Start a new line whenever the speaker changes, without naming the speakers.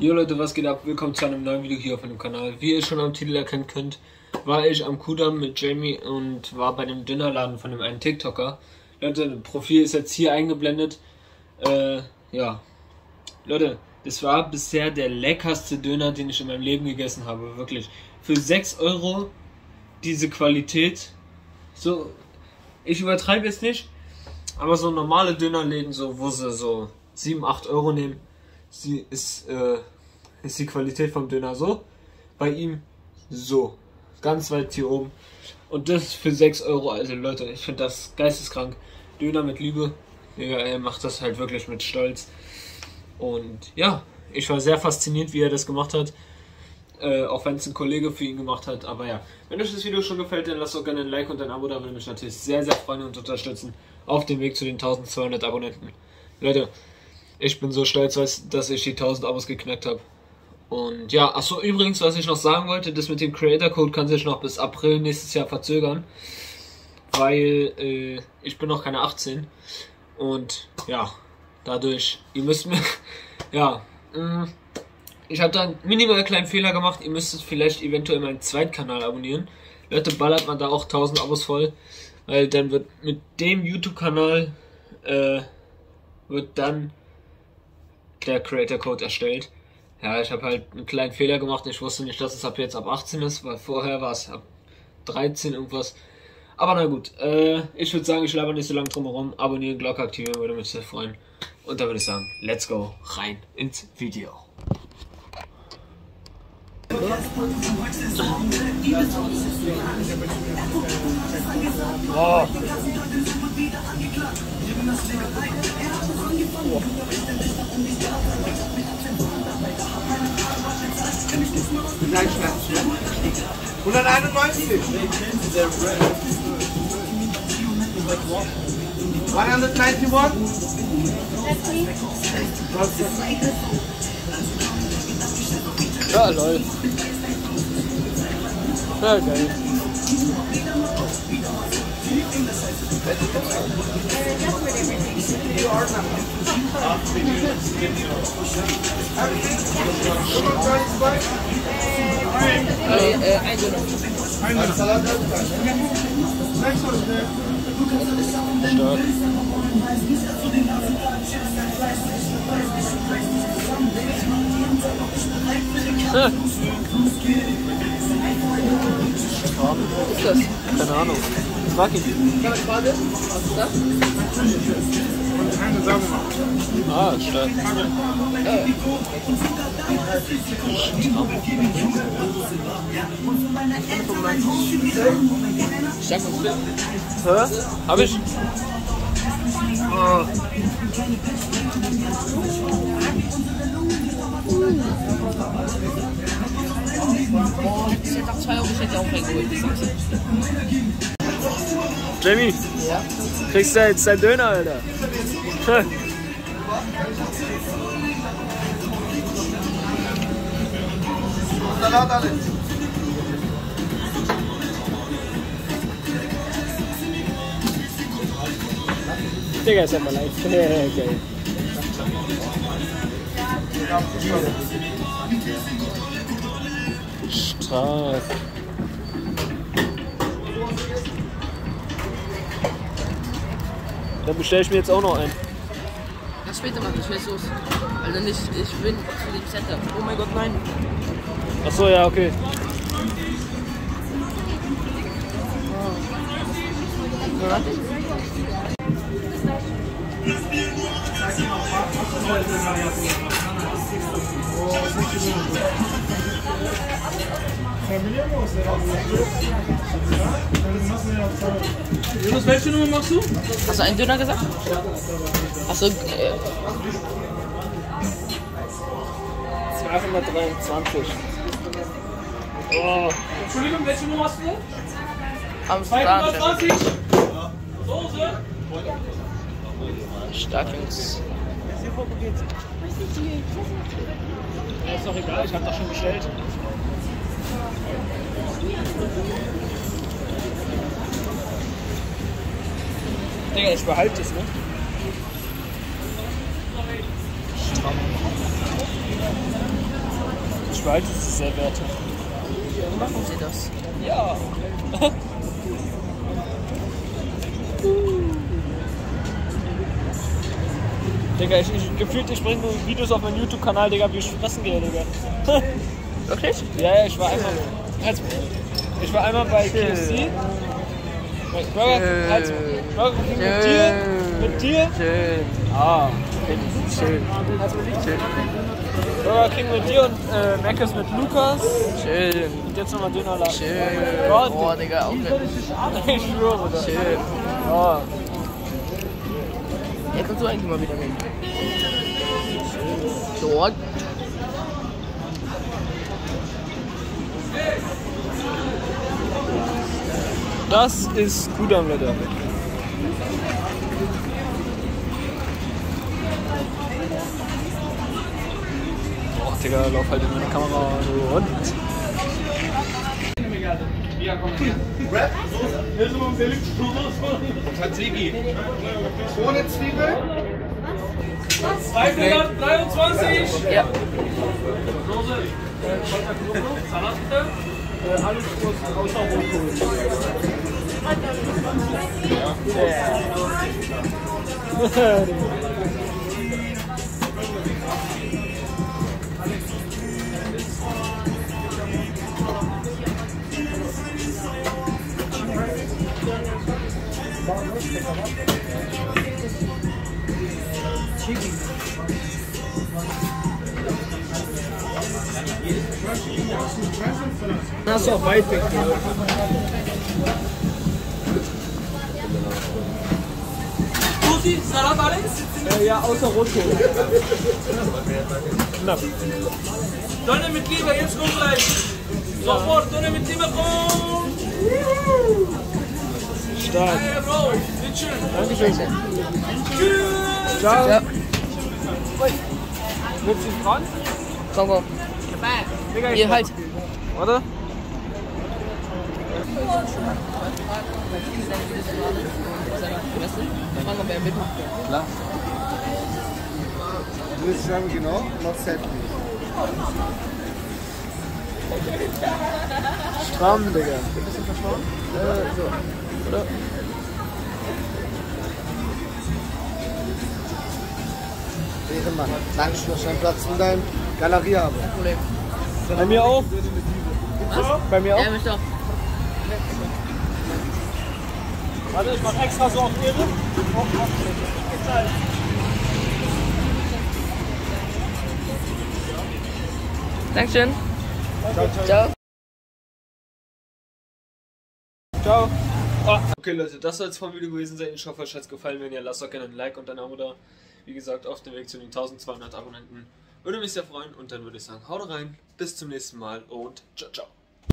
Jo Leute, was geht ab? Willkommen zu einem neuen Video hier auf meinem Kanal. Wie ihr schon am Titel erkennen könnt, war ich am Kudamm mit Jamie und war bei dem Dönerladen von dem einen TikToker. Leute, das Profil ist jetzt hier eingeblendet. Äh, ja. Leute, das war bisher der leckerste Döner, den ich in meinem Leben gegessen habe. Wirklich. Für 6 Euro diese Qualität. So, ich übertreibe jetzt nicht, aber so normale Dönerläden, so, wo sie so 7, 8 Euro nehmen, sie ist, äh, ist die Qualität vom Döner so. Bei ihm so. Ganz weit hier oben. Und das für 6 Euro. Also Leute, ich finde das geisteskrank. Döner mit Liebe. Ja, er macht das halt wirklich mit Stolz. Und ja, ich war sehr fasziniert, wie er das gemacht hat. Äh, auch wenn es ein Kollege für ihn gemacht hat. Aber ja, wenn euch das Video schon gefällt, dann lasst doch gerne ein Like und ein Abo da, würde mich natürlich sehr, sehr freuen und unterstützen auf dem Weg zu den 1200 Abonnenten. Leute, ich bin so stolz, dass ich die 1000 Abos geknackt habe. Und ja, achso, übrigens, was ich noch sagen wollte, das mit dem Creator Code kann sich noch bis April nächstes Jahr verzögern. Weil äh, ich bin noch keine 18. Und ja, dadurch, ihr müsst mir, ja, mh, mm, ich habe da einen minimal kleinen Fehler gemacht. Ihr müsstet vielleicht eventuell meinen Zweitkanal abonnieren. Leute, ballert man da auch 1000 Abos voll. Weil dann wird mit dem YouTube-Kanal äh, wird dann der Creator Code erstellt. Ja, ich habe halt einen kleinen Fehler gemacht. Ich wusste nicht, dass es ab jetzt ab 18 ist, weil vorher war es ab 13 irgendwas. Aber na gut, äh, ich würde sagen, ich laber nicht so lange drum herum. Abonnieren, Glocke aktivieren, würde mich sehr freuen. Und da würde ich sagen, let's go rein ins Video. Oh.
Kleinschmerz, ne? 191. 191.
Ja, lol. Ja, geil. Stark. Was ist das? Keine Ahnung. Frag ihn.
Ja, was war das? Was ist das?
Ah, stark.
Sag uns bitte.
Hä? Hab ich? Oh.
Ich hätte auch 2 Euro, ich hätte auch reingeholt. ich sag's.
Jamie,
Ja.
kriegst du jetzt dein Döner, Alter?
Salat alle.
Digga, ist einfach live. Geil. Stark. Dann bestelle ich mir jetzt auch noch einen.
Das später machen, ich will los. Also nicht, ich bin zu dem Setup.
Oh mein Gott, nein. Achso, ja, okay.
Jonas, welche Nummer machst du?
Hast du einen Döner gesagt? Achso, äh,
223. Oh,
Entschuldigung, welche Nummer hast du?
Amsterdam.
220? Soße?
Stark, Jungs.
ja, ist doch egal, ich hab das schon bestellt. Digga, ich behalte es, ne? behalte diese sehr Werte.
Machen Sie das.
Ja. Digga, ich, ich gefühlt, ich bringe Videos auf meinen YouTube-Kanal, Digga, wie ich fressen gehe, Digga.
Wirklich?
ja, ja, ich war einmal. Als, ich war einmal bei KFC. Bei Burger, als, Burger King mit dir. Mit dir.
Schön.
Ah.
Schön. Schön.
Burger King mit dir und äh, Mc's mit Lukas.
Schön.
Und jetzt nochmal Dönerladen.
Schön.
Gott,
Boah, Digga, auch nicht.
Ich schwöre, Bruder.
Schön.
Ja.
Ja, kannst du eigentlich mal wieder mit. Dort.
Das ist Kudam, Leute. Boah, Digga, lauf halt in meine Kamera und.
Tzatziki. Ohne Zwiebel?
223.
Ja.
Soße. Salat bitte. Alles
Das ist auch weit weg.
Susi, Salat alles?
Äh, ja, außer Rotkohl. Knapp.
Donne mit Liebe, jetzt kommt gleich. Sofort, Donne mit Liebe kommt.
Stark.
Hey, Bro, bitteschön.
Dankeschön.
Tschüss.
Ciao.
Ja.
Willst du fragen?
Komm, komm. Hier, halt.
Warte.
Fragen, ob er mitmacht.
Du willst sagen, genau, halt nicht.
Stramm, Digga.
Äh, so. Oder?
Ehrenmann. Ich einen Platz in deiner Galerie habe.
Problem.
Bei mir auch. Bei mir auch.
Ja, mich doch.
Warte, ich mach extra so auf Ehre.
Dankeschön. Ciao.
Ciao. Okay Leute, das soll es vom Video gewesen sein. Ich hoffe, euch hat es gefallen. Wenn ja, lasst doch gerne ein Like und ein Abo da. Wie gesagt, auf dem Weg zu den 1200 Abonnenten. Würde mich sehr freuen und dann würde ich sagen, haut rein, bis zum nächsten Mal und ciao, ciao.